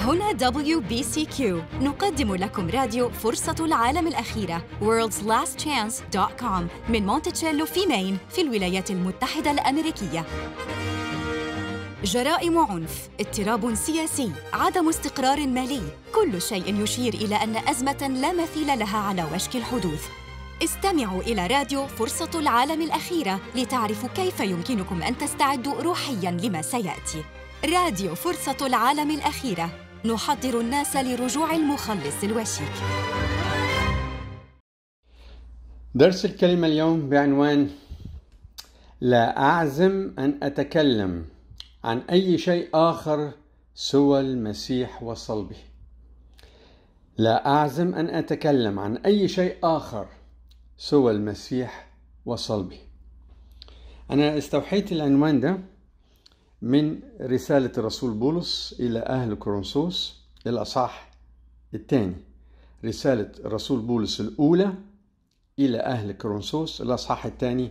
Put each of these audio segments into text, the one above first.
هنا WBCQ نقدم لكم راديو فرصة العالم الأخيرة World's Last Chance.com من مونتشيلو في مين في الولايات المتحدة الأمريكية. جرائم عنف، اضطراب سياسي، عدم استقرار مالي، كل شيء يشير إلى أن أزمة لا مثيل لها على وشك الحدوث. استمعوا إلى راديو فرصة العالم الأخيرة لتعرفوا كيف يمكنكم أن تستعدوا روحياً لما سيأتي. راديو فرصة العالم الأخيرة نحضر الناس لرجوع المخلص الوشيك. درس الكلمة اليوم بعنوان لا أعزم أن أتكلم عن أي شيء آخر سوى المسيح وصلبه. لا أعزم أن أتكلم عن أي شيء آخر سوى المسيح وصلبه. أنا استوحيت العنوان ده من رسالة الرسول بولس إلى أهل كورنثوس الأصح الثاني رسالة الرسول بولس الأولى إلى أهل كورنثوس الأصحاح الثاني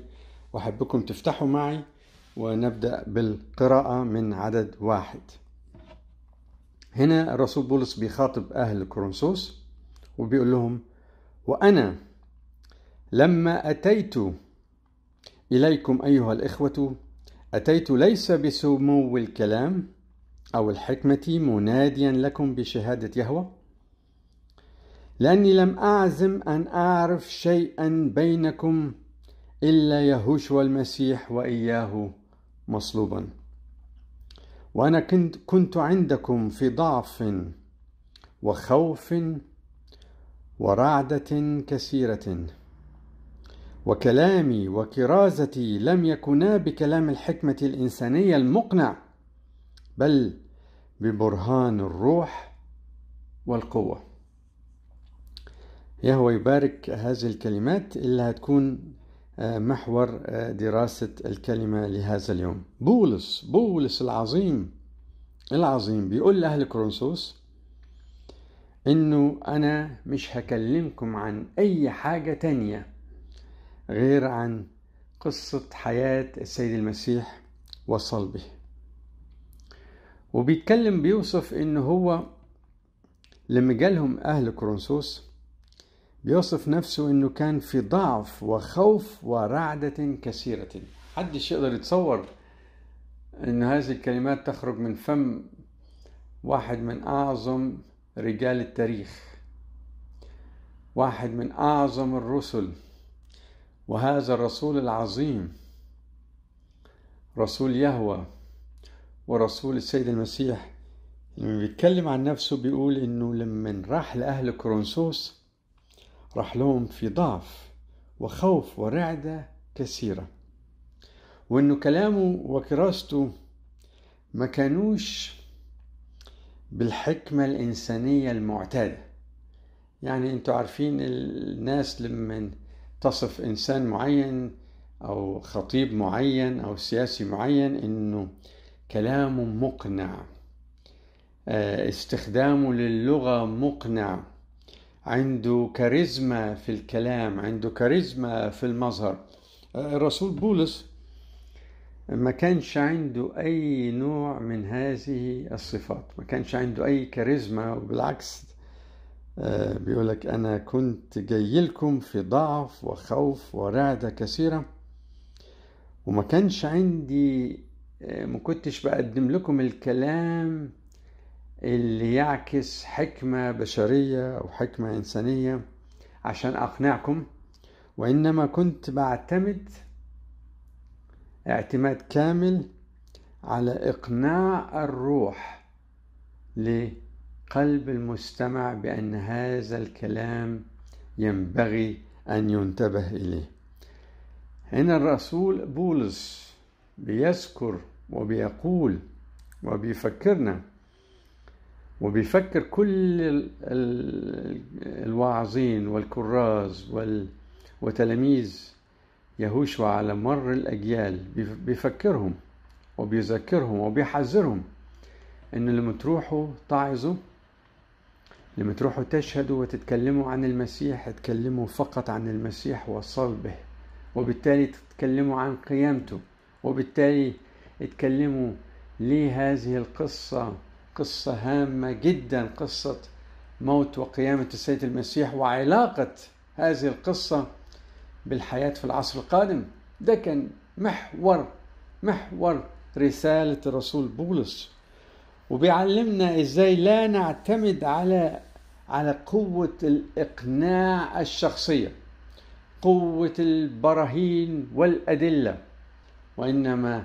وأحبكم تفتحوا معي ونبدأ بالقراءة من عدد واحد. هنا الرسول بولس بيخاطب أهل كورنثوس وبيقول لهم وأنا لما أتيت إليكم أيها الإخوة أتيت ليس بسمو الكلام أو الحكمة مناديا لكم بشهادة يهوه لأني لم أعزم أن أعرف شيئا بينكم إلا يهوشوا المسيح وإياه. مصلوبا وأنا كنت, كنت عندكم في ضعف وخوف ورعدة كثيرة. وكلامي وكرازتي لم يكونا بكلام الحكمة الإنسانية المقنع بل ببرهان الروح والقوة. يهوى يبارك هذه الكلمات اللي هتكون محور دراسة الكلمة لهذا اليوم. بولس بولس العظيم العظيم. بيقول لأهل كورنثوس إنه أنا مش هكلمكم عن أي حاجة تانية غير عن قصة حياة السيد المسيح وصلبه. وبيتكلم بيوصف إن هو لما جالهم أهل كورنثوس بيوصف نفسه إنه كان في ضعف وخوف ورعدة كثيرة. محدش يقدر يتصور إن هذه الكلمات تخرج من فم واحد من أعظم رجال التاريخ واحد من أعظم الرسل وهذا الرسول العظيم رسول يهوى ورسول السيد المسيح. لما بيتكلم عن نفسه بيقول إنه لما راح لأهل كورنثوس راح لهم في ضعف وخوف ورعدة كثيرة. وإنه كلامه وكراسته ما كانوش بالحكمة الإنسانية المعتادة. يعني أنتوا عارفين الناس لما تصف إنسان معين أو خطيب معين أو سياسي معين إنه كلامه مقنع استخدامه للغة مقنع. عنده كاريزما في الكلام عنده كاريزما في المظهر. الرسول بولس ما كانش عنده أي نوع من هذه الصفات ما كانش عنده أي كاريزما وبالعكس بيقول لك أنا كنت جاي لكم في ضعف وخوف ورعدة كثيرة وما كانش عندي ما كنتش بقدم لكم الكلام اللي يعكس حكمة بشرية أو حكمة إنسانية عشان أقنعكم وإنما كنت بعتمد اعتماد كامل على إقناع الروح لقلب المستمع بأن هذا الكلام ينبغي أن ينتبه إليه. هنا الرسول بولس بيذكر وبيقول وبيفكرنا وبيفكر كل الواعظين والكراز وتلاميذ يهوشوا على مر الأجيال. بيفكرهم وبيذكرهم وبيحذرهم إن لما تروحوا تعظوا لما تروحوا تشهدوا وتتكلموا عن المسيح تكلموا فقط عن المسيح وصلبه وبالتالي تتكلموا عن قيامته وبالتالي تكلموا ليه هذه القصة قصة هامة جدا قصة موت وقيامة السيد المسيح وعلاقة هذه القصة بالحياة في العصر القادم. ده كان محور محور رسالة الرسول بولس. وبيعلمنا إزاي لا نعتمد على على قوة الإقناع الشخصية قوة البراهين والأدلة وإنما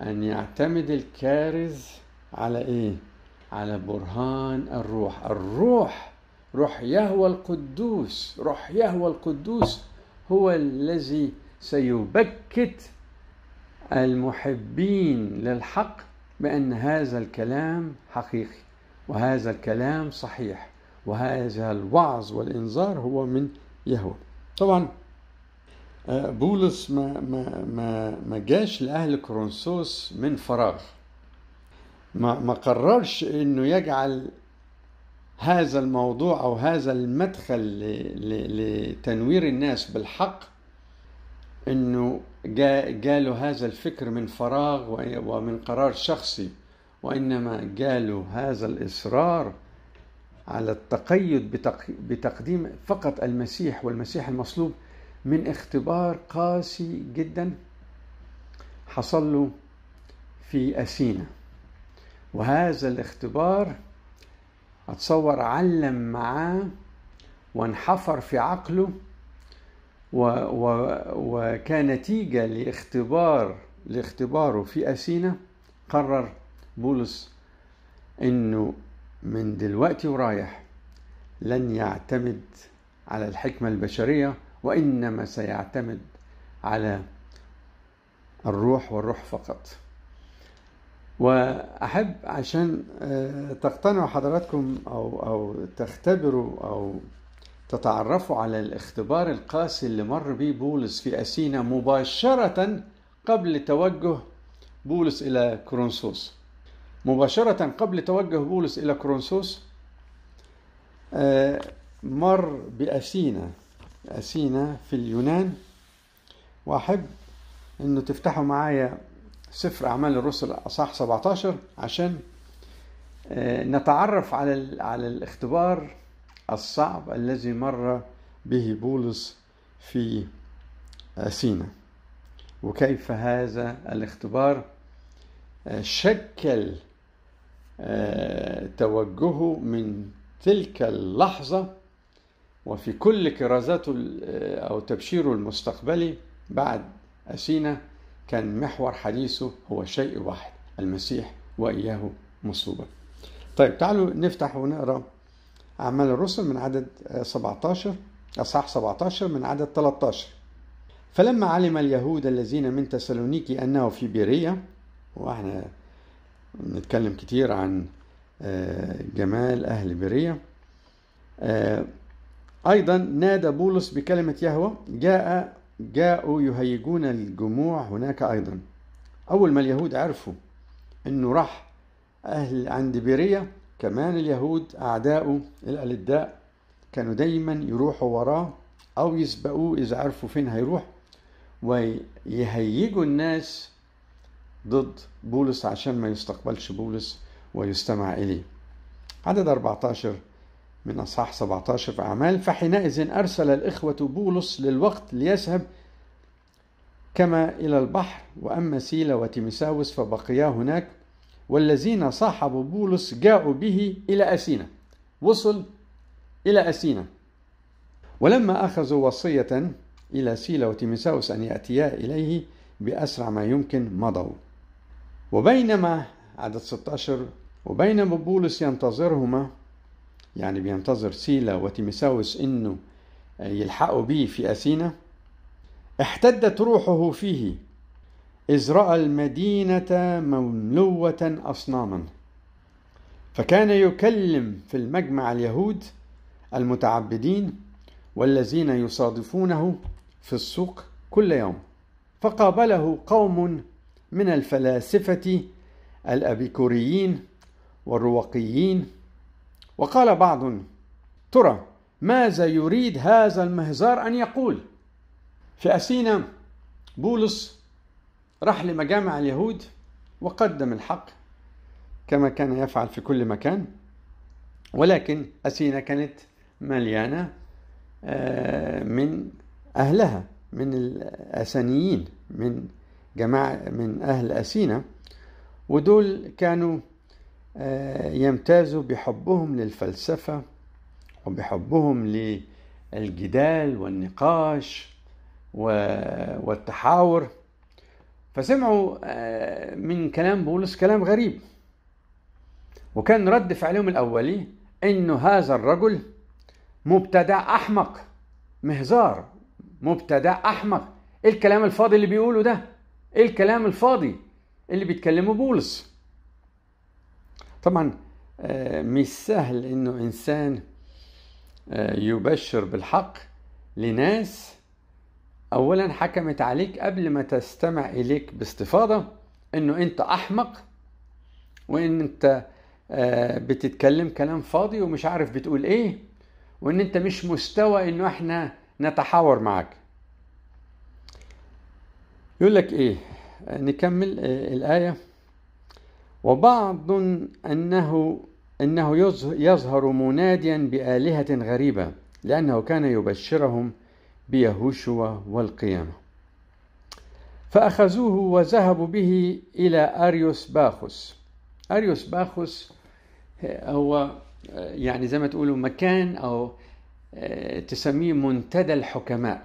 أن يعتمد الكارز على إيه؟ على برهان الروح. الروح روح يهوى القدوس روح يهوى القدوس هو الذي سيبكت المحبين للحق بأن هذا الكلام حقيقي وهذا الكلام صحيح وهذا الوعظ والإنذار هو من يهوى. طبعا بولس ما ما ما ما جاش لأهل كورنثوس من فراغ. ما ما قررش إنه يجعل هذا الموضوع أو هذا المدخل لتنوير الناس بالحق إنه جاله هذا الفكر من فراغ ومن قرار شخصي وإنما جاله هذا الإصرار على التقيد بتقديم فقط المسيح والمسيح المصلوب من اختبار قاسي جدا حصل له في أثينا. وهذا الاختبار أتصور علم معاه وانحفر في عقله و و وكنتيجة لاختبار لاختباره في أثينا قرر بولس إنه من دلوقتي ورايح لن يعتمد على الحكمة البشرية وإنما سيعتمد على الروح والروح فقط. وأحب عشان تقتنعوا حضراتكم أو أو تختبروا أو تتعرفوا على الاختبار القاسي اللي مر به بولس في أثينا مباشرة قبل توجه بولس إلى كورنثوس. مباشرة قبل توجه بولس إلى كورنثوس مر بأثينا أثينا في اليونان. وأحب إنه تفتحوا معايا سفر أعمال الرسل أصح 17 عشان نتعرف على على الاختبار الصعب الذي مر به بولس في أثينا وكيف هذا الاختبار شكل توجهه من تلك اللحظة وفي كل كرازاته أو تبشيره المستقبلي بعد أثينا كان محور حديثه هو شيء واحد المسيح وإياه مصلوبا طيب تعالوا نفتح ونقرأ أعمال الرسل من عدد 17 أصحاح 17 من عدد 13 فلما علم اليهود الذين من تسالونيكي أنه في بيرية وإحنا نتكلم كتير عن جمال أهل بيرية أيضا نادى بولس بكلمة يهوى جاء جاءوا يهيجون الجموع هناك أيضا. أول ما اليهود عرفوا أنه راح أهل عند بيرية كمان اليهود أعداؤه الألداء كانوا دايما يروحوا وراه أو يسبقوه إذا عرفوا فين هيروح. ويهيجوا الناس ضد بولس عشان ما يستقبلش بولس ويستمع إليه. عدد 14 من أصحاح 17 في أعمال فحينئذ أرسل الإخوة بولس للوقت ليذهب كما إلى البحر وأما سيلا وتيمساوس فبقيا هناك والذين صاحبوا بولس جاءوا به إلى أسينا وصل إلى أسينا ولما أخذوا وصية إلى سيلا وتيمساوس أن يأتيا إليه بأسرع ما يمكن مضوا. وبينما عدد 16 وبينما بولس ينتظرهما يعني بينتظر سيلا وتيمساوس إنه يلحقوا به في أثينا احتدت روحه فيه إذ رأى المدينة مملوة أصناما. فكان يكلم في المجمع اليهود المتعبدين والذين يصادفونه في السوق كل يوم. فقابله قوم من الفلاسفة الأبيكوريين والرواقيين وقال بعض ترى ماذا يريد هذا المهزار أن يقول؟ في أثينا بولس راح لمجامع اليهود وقدم الحق كما كان يفعل في كل مكان ولكن أثينا كانت مليانة من أهلها من الأثنيين من جماعة من أهل أثينا ودول كانوا يمتازوا بحبهم للفلسفة وبحبهم للجدال والنقاش والتحاور. فسمعوا من كلام بولس كلام غريب. وكان رد فعلهم الأولي إنه هذا الرجل مبتدع أحمق مهزار مبتدع أحمق. إيه الكلام الفاضي اللي بيقوله ده؟ إيه الكلام الفاضي اللي بيتكلمه بولس؟ طبعا مش سهل إنه إنسان يبشر بالحق لناس. اولا حكمت عليك قبل ما تستمع إليك باستفاضة إنه أنت أحمق وإن أنت بتتكلم كلام فاضي ومش عارف بتقول إيه وإن أنت مش مستوى إنه إحنا نتحاور معك. يقول لك إيه؟ نكمل الآية. وبعض انه أنه يظهر مناديا بآلهة غريبة لأنه كان يبشرهم بيهوشوا والقيامة. فأخذوه وذهبوا به إلى أريوس باخوس. أريوس باخوس هو يعني زي ما تقولوا مكان أو تسميه منتدى الحكماء.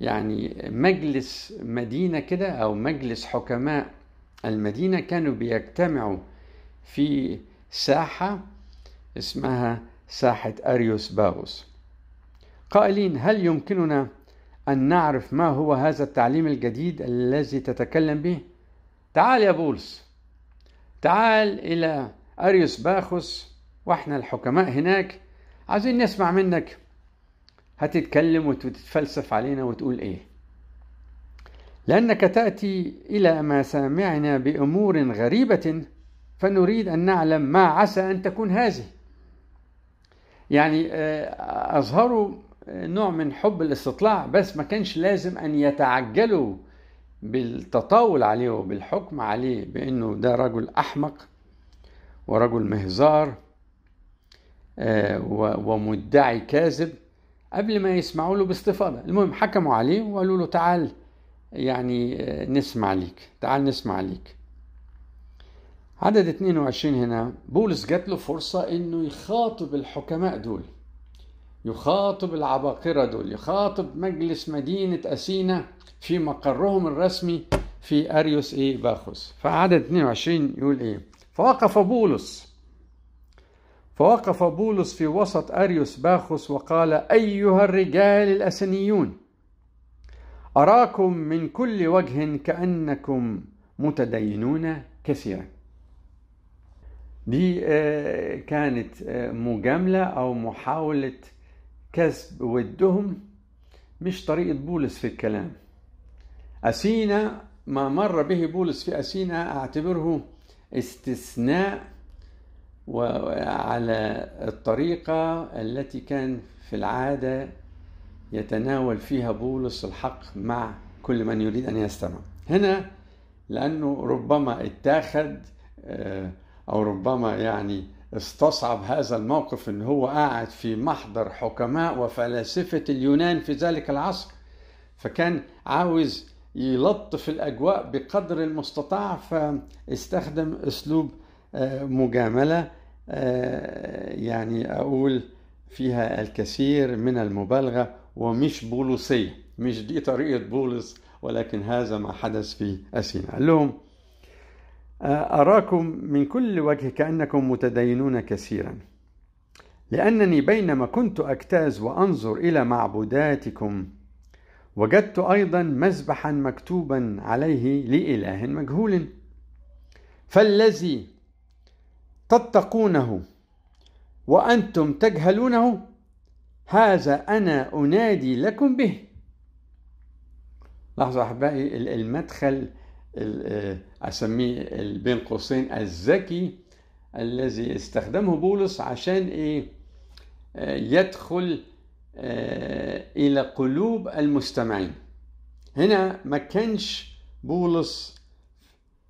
يعني مجلس مدينة كده أو مجلس حكماء المدينة كانوا بيجتمعوا في ساحة اسمها ساحة أريوس باغوس. قائلين هل يمكننا أن نعرف ما هو هذا التعليم الجديد الذي تتكلم به؟ تعال يا بولس. تعال إلى أريوس باخوس وإحنا الحكماء هناك عايزين نسمع منك. هتتكلم وتتفلسف علينا وتقول إيه؟ لأنك تأتي إلى مسامعنا بأمور غريبة فنريد أن نعلم ما عسى أن تكون هذه. يعني أظهروا نوع من حب الاستطلاع بس ما كانش لازم أن يتعجلوا بالتطاول عليه وبالحكم عليه بأنه ده رجل أحمق ورجل مهزار ومدعي كاذب قبل ما يسمعوا له باستفاضة. المهم حكموا عليه وقالوا له تعال يعني نسمع ليك. تعال نسمع ليك. عدد 22 هنا. بولس جات له فرصة إنه يخاطب الحكماء دول يخاطب العباقرة دول يخاطب مجلس مدينة أثينا في مقرهم الرسمي في أريوس إيه باخوس. فعدد 22 يقول إيه؟ فوقف بولس. فوقف بولس في وسط أريوس باخوس وقال أيها الرجال الأثنيون أراكم من كل وجه كأنكم متدينون كثيرا. دي كانت مجاملة أو محاولة كسب ودهم. مش طريقة بولس في الكلام. أثينا ما مر به بولس في أثينا أعتبره استثناء وعلى الطريقة التي كان في العادة يتناول فيها بولس الحق مع كل من يريد أن يستمع. هنا لأنه ربما اتاخد أو ربما يعني استصعب هذا الموقف إن هو قاعد في محضر حكماء وفلاسفة اليونان في ذلك العصر فكان عاوز يلطف الأجواء بقدر المستطاع فاستخدم أسلوب مجاملة يعني أقول فيها الكثير من المبالغة. ومش بولسيه مش دي طريقة بولس ولكن هذا ما حدث في أثينا. قال لهم أراكم من كل وجه كأنكم متدينون كثيرا. لأنني بينما كنت أجتاز وأنظر إلى معبوداتكم وجدت أيضا مذبحا مكتوبا عليه لإله مجهول. فالذي تتقونه وأنتم تجهلونه هذا أنا أنادي لكم به. لحظة أحبائي المدخل أسميه بين قوسين الذكي الذي استخدمه بولس عشان إيه؟ يدخل إلى قلوب المستمعين. هنا ما كانش بولس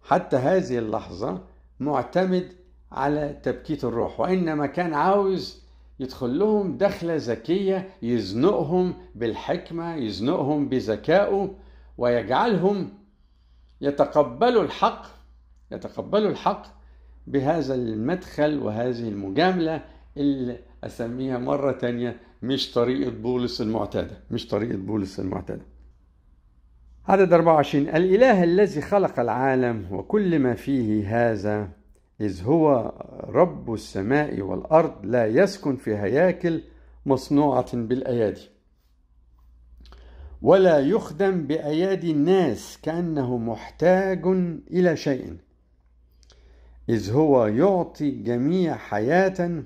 حتى هذه اللحظة معتمد على تبكيت الروح وإنما كان عاوز يدخل لهم دخلة ذكية يزنقهم بالحكمة يزنقهم بذكائه ويجعلهم يتقبلوا الحق يتقبلوا الحق بهذا المدخل وهذه المجاملة اللي أسميها مرة تانية مش طريقة بولس المعتادة مش طريقة بولس المعتادة. عدد 24 الإله الذي خلق العالم وكل ما فيه هذا إذ هو رب السماء والأرض لا يسكن في هياكل مصنوعة بالأيادي. ولا يخدم بأيادي الناس كأنه محتاج إلى شيء. إذ هو يعطي جميع حياة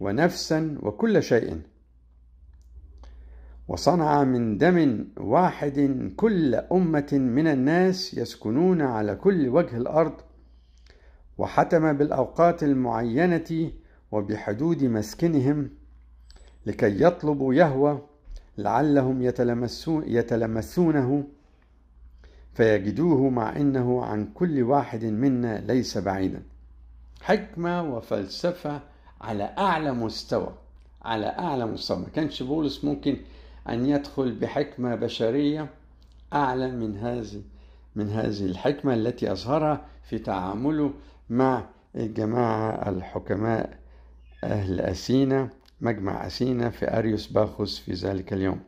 ونفسا وكل شيء. وصنع من دم واحد كل أمة من الناس يسكنون على كل وجه الأرض وحتم بالأوقات المعينة وبحدود مسكنهم لكي يطلبوا يهوى لعلهم يتلمسون يتلمسونه فيجدوه مع إنه عن كل واحد منا ليس بعيدا. حكمة وفلسفة على أعلى مستوى على أعلى مستوى، ما كانش بولس ممكن أن يدخل بحكمة بشرية أعلى من هذه من هذه الحكمة التي أظهرها في تعامله مع الجماعة الحكماء أهل اثينا مجمع أثينا في أريوس باخوس في ذلك اليوم.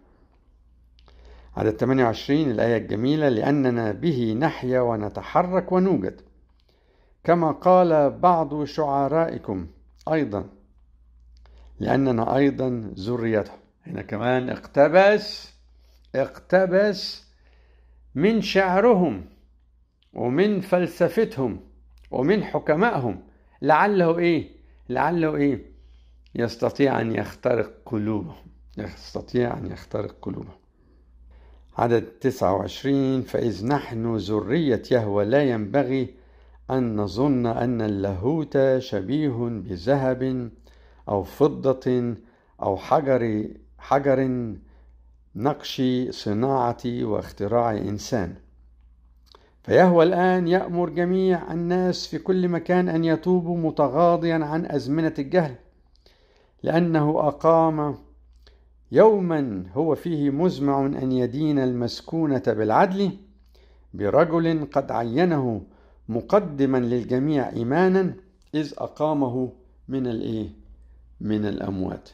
عدد 28 الآية الجميلة لأننا به نحيا ونتحرك ونوجد. كما قال بعض شعرائكم أيضا لأننا أيضا ذريته. هنا كمان اقتبس اقتبس من شعرهم ومن فلسفتهم. ومن حكمائهم. لعله إيه؟ لعله إيه؟ يستطيع أن يخترق قلوبهم. يستطيع أن يخترق قلوبهم. عدد 29 فإذ نحن ذرية يهوى لا ينبغي أن نظن أن اللاهوت شبيه بذهب أو فضة أو حجر حجر نقش صناعة واختراع إنسان. فيهوى الآن يأمر جميع الناس في كل مكان أن يتوبوا متغاضيا عن أزمنة الجهل لأنه أقام يوما هو فيه مزمع أن يدين المسكونة بالعدل برجل قد عينه مقدما للجميع إيمانا إذ أقامه من الإيه؟ من الأموات.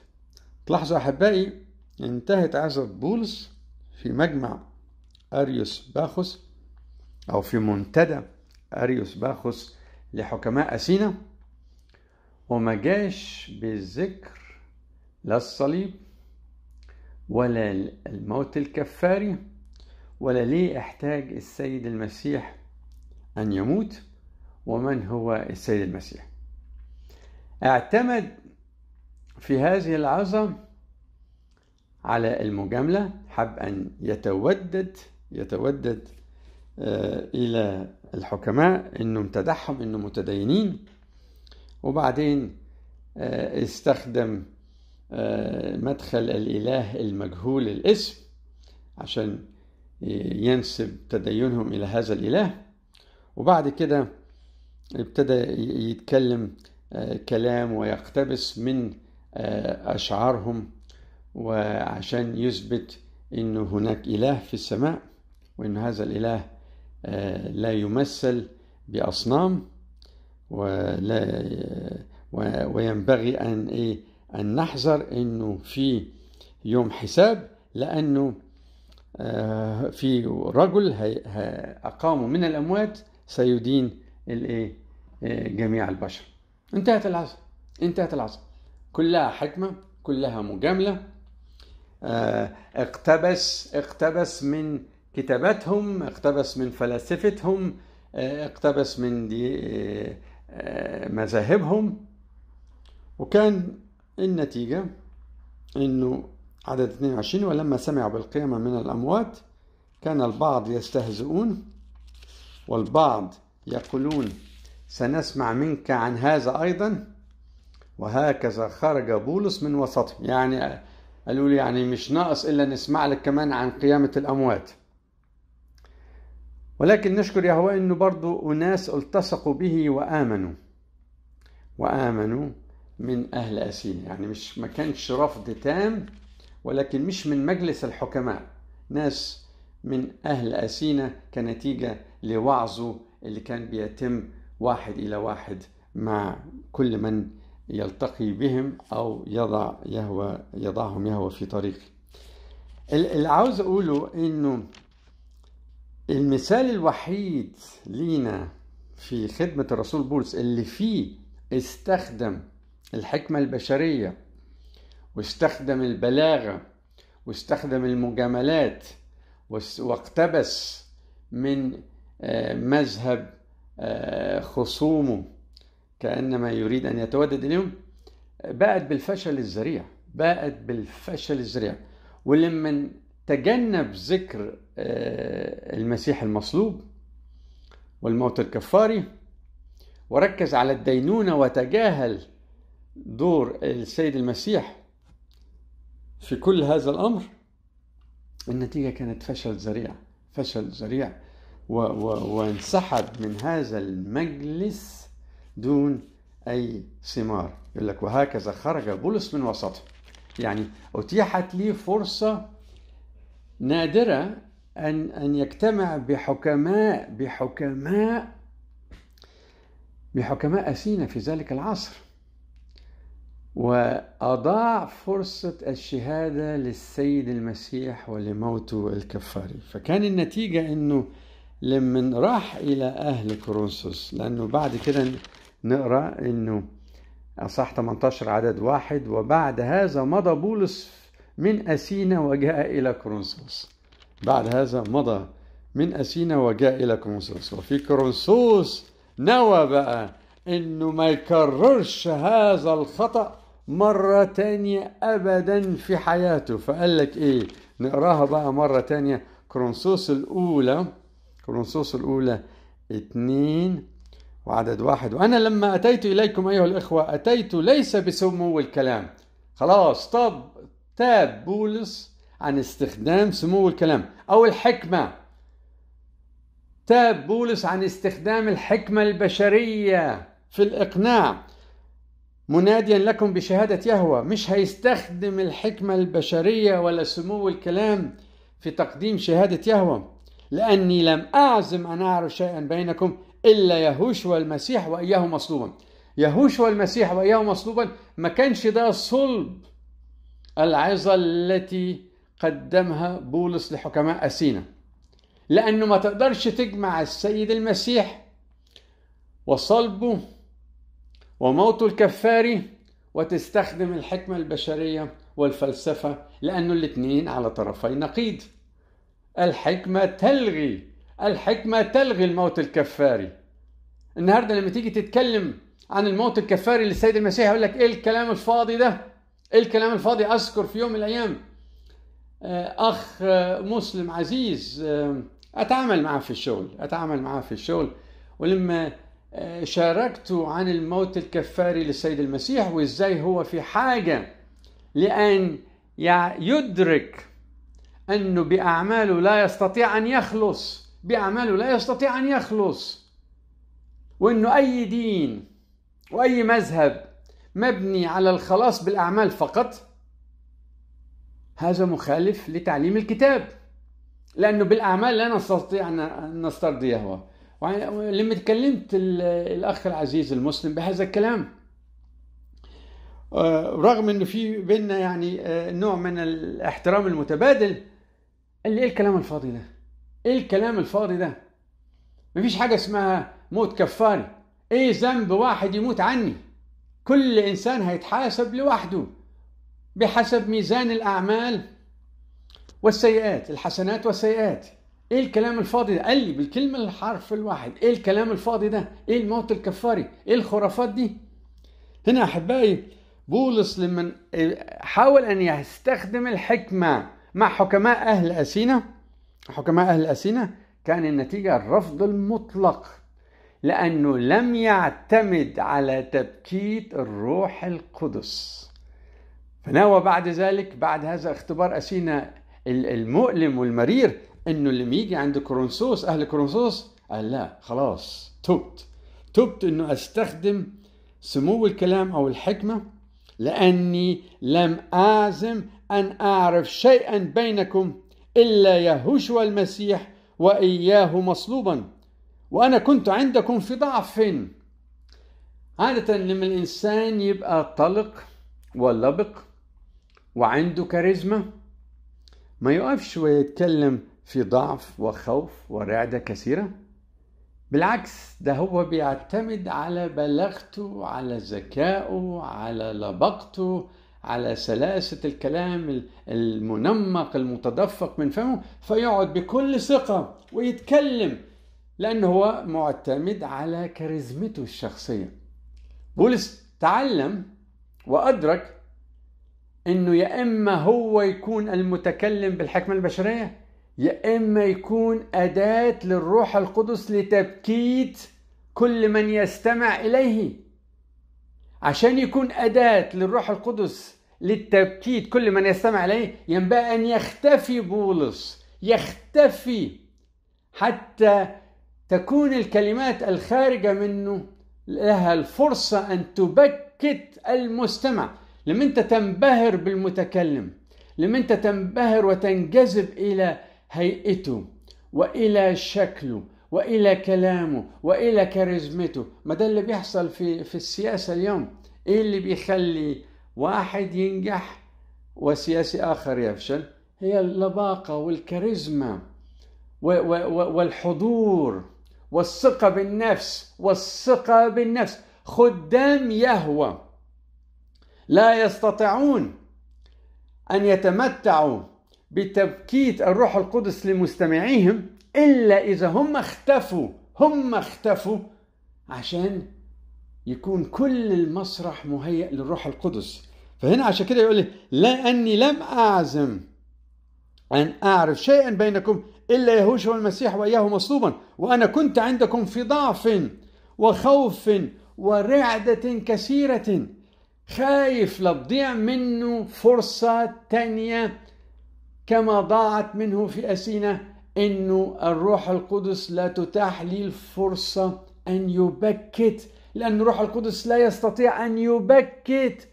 تلاحظوا أحبائي انتهت عزة بولس في مجمع أريوس باخوس أو في منتدى أريوس باخوس لحكماء أثينا وما جاش بالذكر لا الصليب ولا الموت الكفاري ولا ليه احتاج السيد المسيح أن يموت ومن هو السيد المسيح. اعتمد في هذه العظة على المجاملة حب أن يتودد يتودد إلى الحكماء إنه امتدحهم إنه متدينين. وبعدين استخدم مدخل الإله المجهول الاسم عشان ينسب تدينهم إلى هذا الإله. وبعد كده ابتدى يتكلم كلام ويقتبس من أشعارهم وعشان يثبت أنه هناك إله في السماء وأن هذا الإله لا يمثل بأصنام ولا وينبغي أن إيه أن نحذر أنه في يوم حساب لأنه في رجل أقامه من الأموات سيدين الإيه جميع البشر. انتهت العصر انتهت العصر كلها حكمة كلها مجاملة. اقتبس اقتبس من كتاباتهم اقتبس من فلاسفتهم اقتبس من دي مذاهبهم. وكان النتيجة إنه عدد 22 ولما سمعوا بالقيامة من الأموات كان البعض يستهزئون والبعض يقولون سنسمع منك عن هذا أيضا. وهكذا خرج بولس من وسطهم. يعني قالوا لي يعني مش ناقص إلا نسمع لك كمان عن قيامة الأموات. ولكن نشكر يهوه أنه برضو أناس التصقوا به وآمنوا. وآمنوا من أهل أسين يعني مش ما كانش رفض تام ولكن مش من مجلس الحكماء. ناس من أهل أسينا كنتيجة لوعظه اللي كان بيتم واحد إلى واحد مع كل من يلتقي بهم أو يضع يهوى يضعهم يهوى في طريقه اللي عاوز أقوله إنه المثال الوحيد لينا في خدمة الرسول بولس اللي فيه استخدم الحكمة البشرية واستخدم البلاغة واستخدم المجاملات واقتبس من مذهب خصومه كأنما يريد أن يتودد إليهم بقت بالفشل الذريع بقت بالفشل الذريع. ولما تجنب ذكر المسيح المصلوب والموت الكفاري وركز على الدينونة وتجاهل دور السيد المسيح في كل هذا الأمر. النتيجة كانت فشل ذريع فشل ذريع و و وانسحب من هذا المجلس دون أي ثمار. يقول لك وهكذا خرج بولس من وسطه. يعني أتيحت لي فرصة نادرة أن أن يجتمع بحكماء بحكماء بحكماء أثينا في ذلك العصر. وأضاع فرصة الشهادة للسيد المسيح ولموته الكفاري. فكان النتيجة أنه لما راح إلى أهل كورنثوس لأنه بعد كده نقرأ أنه أصح 18 عدد واحد وبعد هذا مضى بولس من أسينا وجاء إلى كورنثوس. بعد هذا مضى من أسينا وجاء إلى كورنثوس. وفي كورنثوس نوى بقى إنه ما يكررش هذا الخطأ مرة تانية أبدا في حياته. فقال لك إيه؟ نقراها بقى مرة تانية. كورنثوس الأولى كورنثوس الأولى اتنين وعدد واحد. وأنا لما أتيت إليكم أيها الإخوة أتيت ليس بسمو الكلام. خلاص طب تاب بولس عن استخدام سمو الكلام أو الحكمة. تاب بولس عن استخدام الحكمة البشرية في الإقناع. مناديا لكم بشهادة يهوى مش هيستخدم الحكمة البشرية ولا سمو الكلام في تقديم شهادة يهوى. لأني لم أعزم أن أعرف شيئا بينكم إلا يهوشوا المسيح وإياه مصلوبا. يهوشوا المسيح وإياه مصلوبا ما كانش ده صلب العظة التي قدمها بولس لحكماء أسينا لأنه ما تقدرش تجمع السيد المسيح وصلبه وموته الكفاري وتستخدم الحكمة البشرية والفلسفة لأنه الاثنين على طرفي نقيض. الحكمة تلغي الحكمة تلغي الموت الكفاري. النهاردة لما تيجي تتكلم عن الموت الكفاري للسيد المسيح يقول لك إيه الكلام الفاضي ده؟ الكلام الفاضي؟ أذكر في يوم من الأيام أخ مسلم عزيز أتعامل معاه في الشغل أتعامل معاه في الشغل. ولما شاركته عن الموت الكفاري للسيد المسيح وإزاي هو في حاجة لأن يدرك أنه بأعماله لا يستطيع أن يخلص بأعماله لا يستطيع أن يخلص. وإنه أي دين وأي مذهب مبني على الخلاص بالأعمال فقط هذا مخالف لتعليم الكتاب لأنه بالأعمال لا نستطيع أن نسترضي يهوه لما تكلمت الأخ العزيز المسلم بهذا الكلام رغم إنه في بيننا يعني نوع من الاحترام المتبادل قال لي إيه الكلام الفاضي ده؟ إيه الكلام الفاضي ده؟ مفيش حاجة اسمها موت كفاري إيه ذنب واحد يموت عني؟ كل إنسان هيتحاسب لوحده بحسب ميزان الأعمال والسيئات الحسنات والسيئات. إيه الكلام الفاضي ده؟ قال لي بالكلمة الحرف الواحد إيه الكلام الفاضي ده؟ إيه الموت الكفاري؟ إيه الخرافات دي؟ هنا أحبائي بولس لما حاول أن يستخدم الحكمة مع حكماء أهل اثينا حكماء أهل اثينا كان النتيجة الرفض المطلق. لأنه لم يعتمد على تبكيت الروح القدس. فنوى بعد ذلك بعد هذا اختبار أسينا المؤلم والمرير إنه اللي يجي عند كورنثوس أهل كورنثوس قال لا خلاص تبت. تبت إنه أستخدم سمو الكلام أو الحكمة لأني لم أعزم أن أعرف شيئا بينكم إلا يهوشوا المسيح وإياه مصلوبا. وأنا كنت عندكم في ضعف عادة لما الإنسان يبقى طلق ولبق وعنده كاريزما ما يقفش ويتكلم في ضعف وخوف ورعدة كثيرة. بالعكس ده هو بيعتمد على بلاغته على ذكائه على لبقته على سلاسة الكلام المنمق المتدفق من فمه فيقعد بكل ثقة ويتكلم لأنه هو معتمد على كاريزمته الشخصية. بولس تعلم وأدرك إنه يا إما هو يكون المتكلم بالحكمة البشرية يا إما يكون أداة للروح القدس لتبكيت كل من يستمع إليه. عشان يكون أداة للروح القدس للتبكيت كل من يستمع إليه ينبغي أن يختفي بولس يختفي حتى تكون الكلمات الخارجة منه لها الفرصة أن تبكت المستمع. لما أنت تنبهر بالمتكلم لما أنت تنبهر وتنجذب إلى هيئته وإلى شكله وإلى كلامه وإلى كاريزمته. ما ده اللي بيحصل في في السياسة اليوم. إيه اللي بيخلي واحد ينجح وسياسي آخر يفشل؟ هي اللباقه والكاريزما والحضور. والثقة بالنفس والثقة بالنفس. خدام يهوى. لا يستطيعون أن يتمتعوا بتبكيت الروح القدس لمستمعيهم إلا إذا هم اختفوا هم اختفوا عشان يكون كل المسرح مهيئ للروح القدس. فهنا عشان كده يقول لي لا اني لم أعزم أن أعرف شيئا بينكم إلا يهوشع المسيح وإياه مصلوبا. وأنا كنت عندكم في ضعف وخوف ورعدة كثيرة. خايف لا تضيع منه فرصة تانية كما ضاعت منه في أسينا إنه الروح القدس لا تتاح لي الفرصة أن يبكت. لأن الروح القدس لا يستطيع أن يبكت.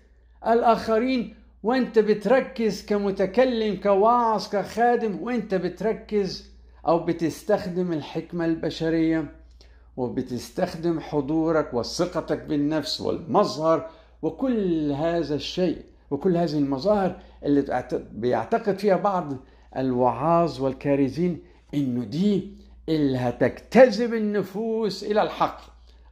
الآخرين وأنت بتركز كمتكلم كواعظ كخادم وأنت بتركز أو بتستخدم الحكمة البشرية وبتستخدم حضورك وثقتك بالنفس والمظهر وكل هذا الشيء وكل هذه المظاهر اللي بيعتقد فيها بعض الوعاظ والكارزين إنه دي اللي هتجتذب النفوس إلى الحق.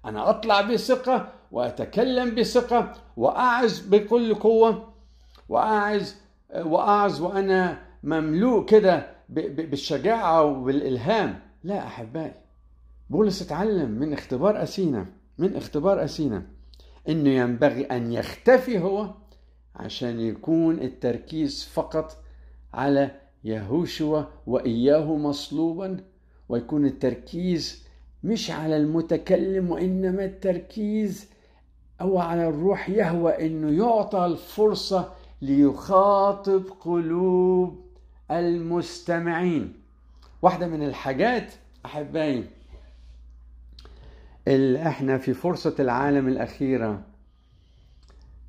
أنا أطلع بثقة وأتكلم بثقة وأعز بكل قوة واعز وأعز وأنا مملوء كده بالشجاعة وبالالهام لا أحبائي بولس اتعلم من اختبار اسينا من اختبار اسينا إنه ينبغي أن يختفي هو عشان يكون التركيز فقط على يهوشوا وإياه مصلوبا ويكون التركيز مش على المتكلم وإنما التركيز أو على الروح يهوى إنه يعطى الفرصة ليخاطب قلوب المستمعين. واحدة من الحاجات أحبائي اللي إحنا في فرصة العالم الأخيرة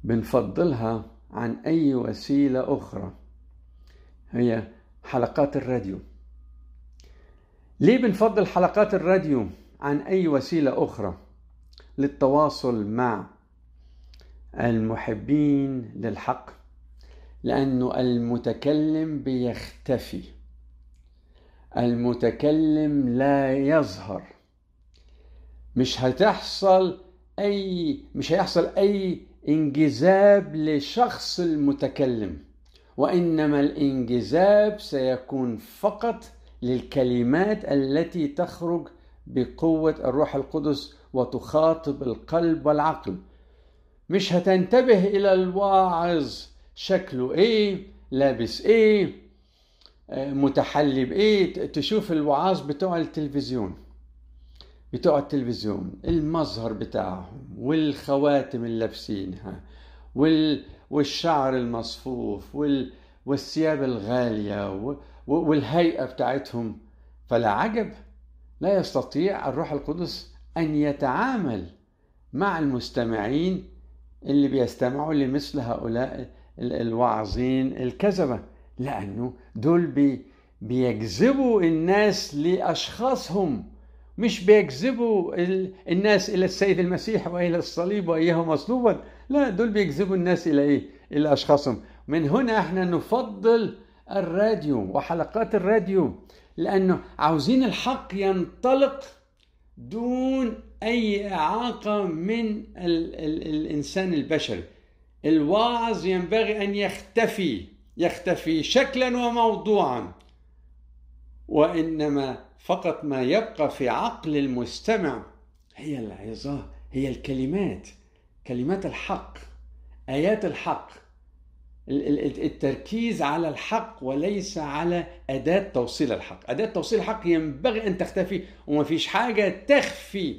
بنفضلها عن أي وسيلة أخرى هي حلقات الراديو. ليه بنفضل حلقات الراديو عن أي وسيلة أخرى؟ للتواصل مع المحبين للحق. لأنه المتكلم بيختفي. المتكلم لا يظهر. مش هتحصل أي مش هيحصل أي انجذاب لشخص المتكلم وإنما الانجذاب سيكون فقط للكلمات التي تخرج بقوة الروح القدس وتخاطب القلب والعقل. مش هتنتبه إلى الواعظ شكله إيه لابس إيه متحلي بايه تشوف الوعاظ بتوع التلفزيون بتوع التلفزيون المظهر بتاعهم والخواتم اللي لابسينها وال... والشعر المصفوف وال... والثياب الغالية. والهيئة بتاعتهم فلا عجب لا يستطيع الروح القدس أن يتعامل مع المستمعين اللي بيستمعوا لمثل هؤلاء الواعظين الكذبة لأنه دول بي بيجذبوا الناس لأشخاصهم مش بيجذبوا الناس إلى السيد المسيح وإلى الصليب وإياه مصلوبا لا دول بيجذبوا الناس إلى إيه؟ إلى أشخاصهم من هنا إحنا نفضل الراديو وحلقات الراديو لأنه عاوزين الحق ينطلق دون أي إعاقة من ال ال الإنسان البشري الواعظ ينبغي أن يختفي يختفي شكلا وموضوعا. وإنما فقط ما يبقى في عقل المستمع هي العظة هي الكلمات كلمات الحق آيات الحق. التركيز على الحق وليس على أداة توصيل الحق. أداة توصيل الحق ينبغي أن تختفي وما فيش حاجة تخفي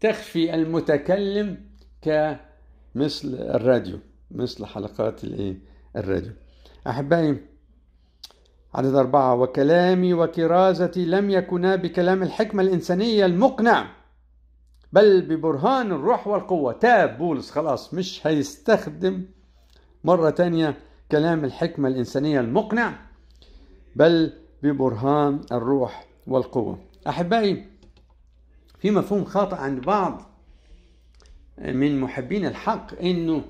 تخفي المتكلم كمثل الراديو مثل حلقات الراديو. أحبائي عدد أربعة وكلامي وكرازتي لم يكونا بكلام الحكمة الإنسانية المقنع بل ببرهان الروح والقوة. تاب بولس خلاص مش هيستخدم مرة تانية كلام الحكمة الإنسانية المقنع بل ببرهان الروح والقوة. أحبائي في مفهوم خاطئ عند بعض من محبين الحق انه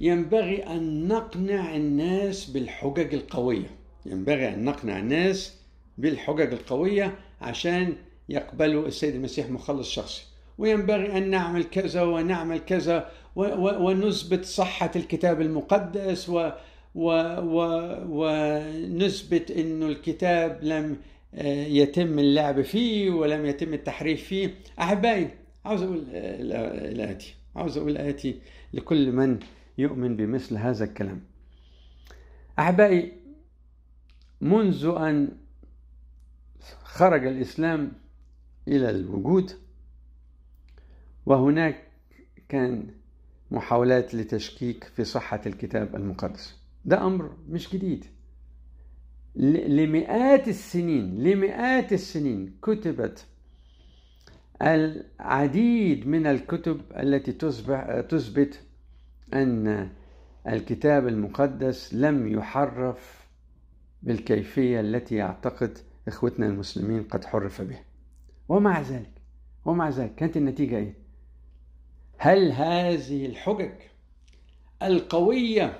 ينبغي ان نقنع الناس بالحجج القويه ينبغي ان نقنع الناس بالحجج القويه عشان يقبلوا السيد المسيح مخلص شخصي وينبغي ان نعمل كذا ونعمل كذا ونثبت صحه الكتاب المقدس و و و ونثبت انه الكتاب لم يتم اللعب فيه ولم يتم التحريف فيه احبائي عاوز أقول الاتي عاوز أقول الآتي لكل من يؤمن بمثل هذا الكلام. أحبائي منذ أن خرج الإسلام إلى الوجود وهناك كان محاولات لتشكيك في صحة الكتاب المقدس. ده أمر مش جديد. لمئات السنين لمئات السنين كتبت العديد من الكتب التي تثبت أن الكتاب المقدس لم يحرف بالكيفية التي يعتقد إخوتنا المسلمين قد حرف بها. ومع ذلك ومع ذلك كانت النتيجة إيه؟ هل هذه الحجج القوية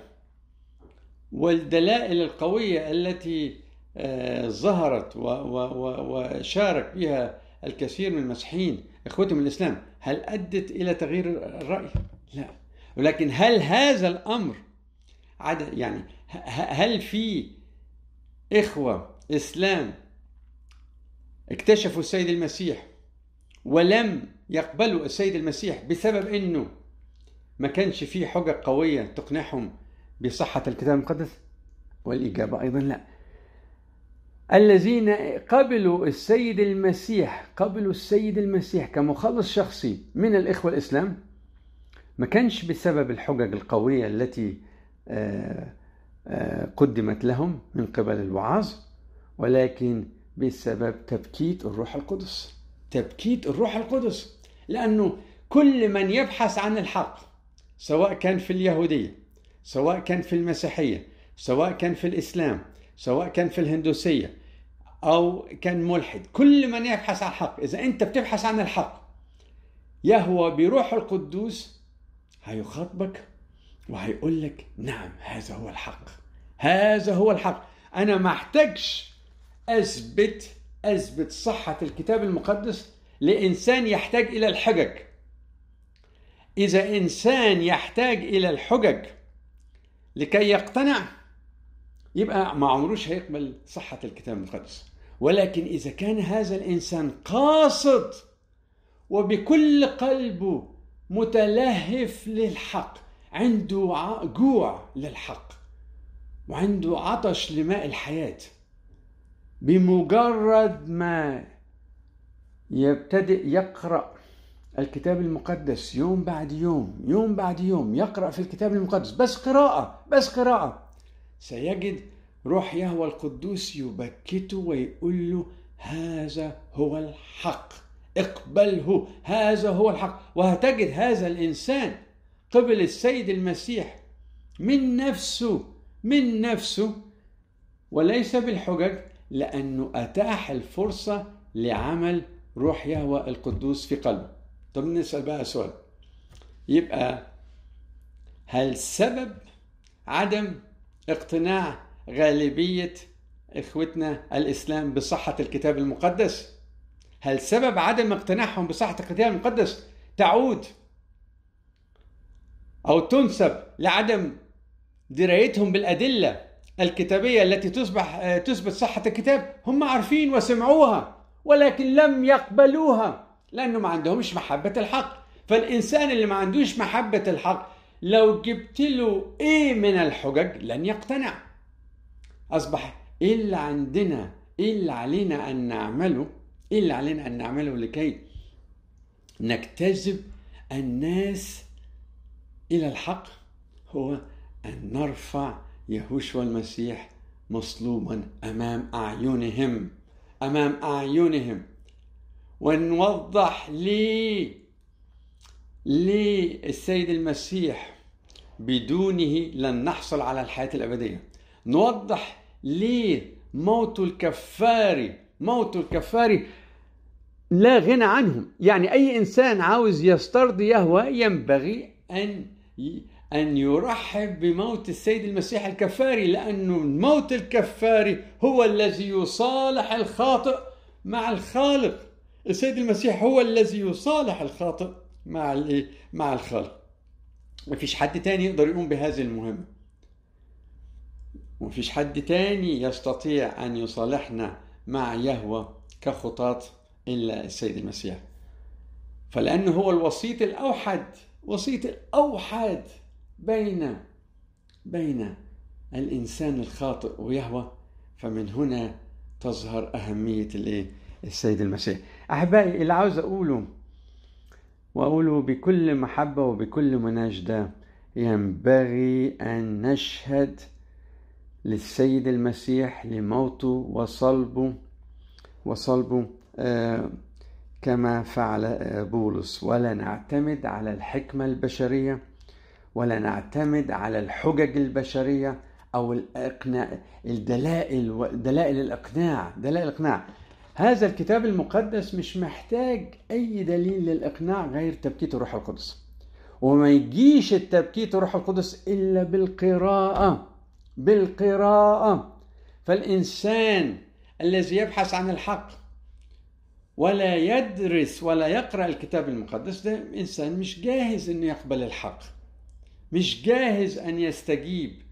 والدلائل القوية التي ظهرت وشارك بها الكثير من المسيحيين إخوتهم الإسلام هل أدت إلى تغيير الرأي؟ لا ولكن هل هذا الأمر عدد يعني هل في إخوة إسلام اكتشفوا السيد المسيح ولم يقبلوا السيد المسيح بسبب إنه ما كانش فيه حجج قوية تقنعهم بصحة الكتاب المقدس؟ والإجابة أيضا لا. الذين قبلوا السيد المسيح قبلوا السيد المسيح كمخلص شخصي من الإخوة الإسلام ما كانش بسبب الحجج القوية التي قدمت لهم من قبل الوعاظ ولكن بسبب تبكيت الروح القدس. تبكيت الروح القدس لأنه كل من يبحث عن الحق سواء كان في اليهودية سواء كان في المسيحية سواء كان في الإسلام سواء كان في الهندوسية أو كان ملحد. كل من يبحث عن الحق إذا أنت بتبحث عن الحق يهوى بروح القدوس هيخاطبك وهيقول لك نعم هذا هو الحق. هذا هو الحق. أنا ما احتاجش أثبت أثبت صحة الكتاب المقدس لإنسان يحتاج إلى الحجج. إذا إنسان يحتاج إلى الحجج لكي يقتنع يبقى ما عمروش هيقبل صحة الكتاب المقدس. ولكن إذا كان هذا الإنسان قاصد وبكل قلبه متلهف للحق عنده جوع للحق وعنده عطش لماء الحياة. بمجرد ما يبتدئ يقرأ الكتاب المقدس يوم بعد يوم يوم بعد يوم يقرأ في الكتاب المقدس بس قراءة بس قراءة سيجد روح يهوى القدوس يبكته ويقول له هذا هو الحق. اقبله هذا هو الحق. وهتجد هذا الإنسان قبل السيد المسيح من نفسه من نفسه وليس بالحجج لأنه أتاح الفرصة لعمل روح يهوى القدوس في قلبه. طب نسأل بقى سؤال. يبقى هل سبب عدم اقتناع غالبية إخوتنا الإسلام بصحة الكتاب المقدس؟ هل سبب عدم اقتناعهم بصحة الكتاب المقدس تعود أو تنسب لعدم درايتهم بالأدلة الكتابية التي تصبح تثبت صحة الكتاب؟ هم عارفين وسمعوها ولكن لم يقبلوها لأنه ما عندهمش محبة الحق. فالإنسان اللي ما عندوش محبة الحق لو جبت له إيه من الحجج؟ لن يقتنع. أصبح إيه اللي عندنا إيه اللي علينا أن نعمله إيه اللي علينا أن نعمله لكي نجتذب الناس إلى الحق هو أن نرفع يهوشوا المسيح مصلوبا أمام أعينهم أمام أعينهم. ونوضح لي للسيد المسيح بدونه لن نحصل على الحياة الأبدية. نوضح ليه موت الكفاري؟ موت الكفاري لا غنى عنهم. يعني أي إنسان عاوز يسترضي يهوى ينبغي أن أن يرحب بموت السيد المسيح الكفاري لأنه الموت الكفاري هو الذي يصالح الخاطئ مع الخالق. السيد المسيح هو الذي يصالح الخاطئ مع مع الخالق. ما فيش حد تاني يقدر يقوم بهذه المهمة. وما فيش حد تاني يستطيع أن يصالحنا مع يهوى كخطاة إلا السيد المسيح فلأنه هو الوسيط الأوحد وسيط الأوحد بين بين الإنسان الخاطئ ويهوى فمن هنا تظهر أهمية الإيه؟ السيد المسيح أحبائي اللي عاوز أقوله وأقوله بكل محبة وبكل مناشدة ينبغي أن نشهد للسيد المسيح لموته وصلبه وصلبه آه كما فعل بولس. ولا نعتمد على الحكمة البشرية ولا نعتمد على الحجج البشرية أو الإقناع الدلائل دلائل الإقناع دلائل الإقناع. هذا الكتاب المقدس مش محتاج أي دليل للإقناع غير تبكيت الروح القدس. وما يجيش التبكيت الروح القدس إلا بالقراءة. بالقراءة. فالإنسان الذي يبحث عن الحق ولا يدرس ولا يقرأ الكتاب المقدس ده إنسان مش جاهز إنه يقبل الحق. مش جاهز أن يستجيب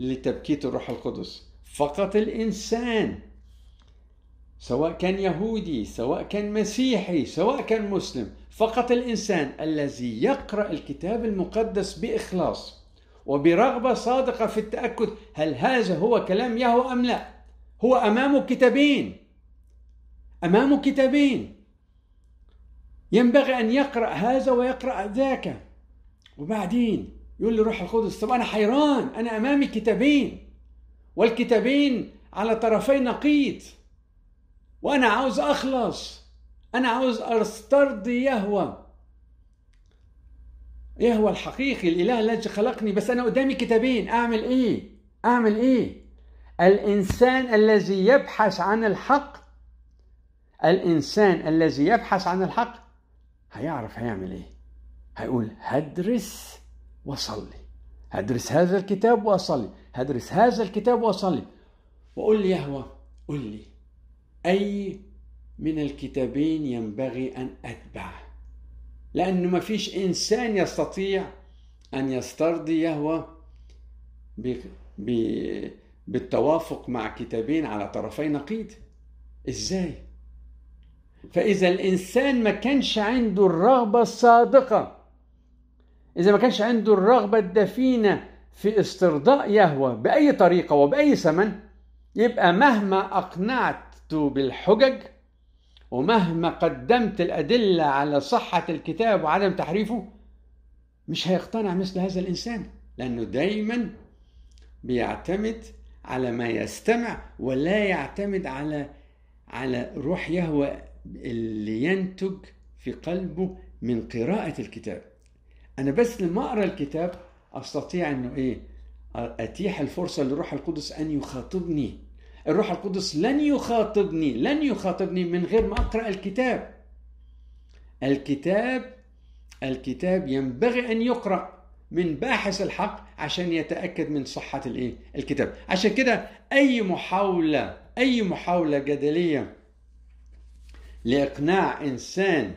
لتبكيت الروح القدس. فقط الإنسان سواء كان يهودي سواء كان مسيحي سواء كان مسلم فقط الإنسان الذي يقرأ الكتاب المقدس بإخلاص وبرغبة صادقة في التأكد هل هذا هو كلام يهوه أم لا. هو أمامه كتابين. أمامه كتابين. ينبغي أن يقرأ هذا ويقرأ ذاك. وبعدين يقول لي روح القدس طب أنا حيران أنا أمامي كتابين. والكتابين على طرفي نقيض. وأنا عاوز أخلص. أنا عاوز أسترضي يهوى يهوى الحقيقي الإله الذي خلقني بس أنا قدامي كتابين أعمل إيه؟ أعمل إيه؟ الإنسان الذي يبحث عن الحق الإنسان الذي يبحث عن الحق هيعرف هيعمل إيه؟ هيقول هدرس وصلي هدرس هذا الكتاب وأصلي هدرس هذا الكتاب وأصلي وقول لي يهوى قل لي أي من الكتابين ينبغي أن أتبع لأنه ما فيش إنسان يستطيع أن يسترضي يهوى. بالتوافق مع كتابين على طرفي نقيض إزاي؟ فإذا الإنسان ما كانش عنده الرغبة الصادقة إذا ما كانش عنده الرغبة الدفينة في استرضاء يهوى بأي طريقة وبأي ثمن يبقى مهما أقنعته بالحجج ومهما قدمت الأدلة على صحة الكتاب وعدم تحريفه مش هيقتنع مثل هذا الإنسان لأنه دايما بيعتمد على ما يستمع ولا يعتمد على على روح يهوى اللي ينتج في قلبه من قراءة الكتاب. أنا بس لما أقرأ الكتاب أستطيع أنه إيه أتيح الفرصة للروح القدس أن يخاطبني. الروح القدس لن يخاطبني لن يخاطبني من غير ما أقرأ الكتاب الكتاب الكتاب ينبغي أن يقرأ من باحث الحق عشان يتأكد من صحة الإيه؟ الكتاب عشان كده أي محاولة أي محاولة جدلية لإقناع إنسان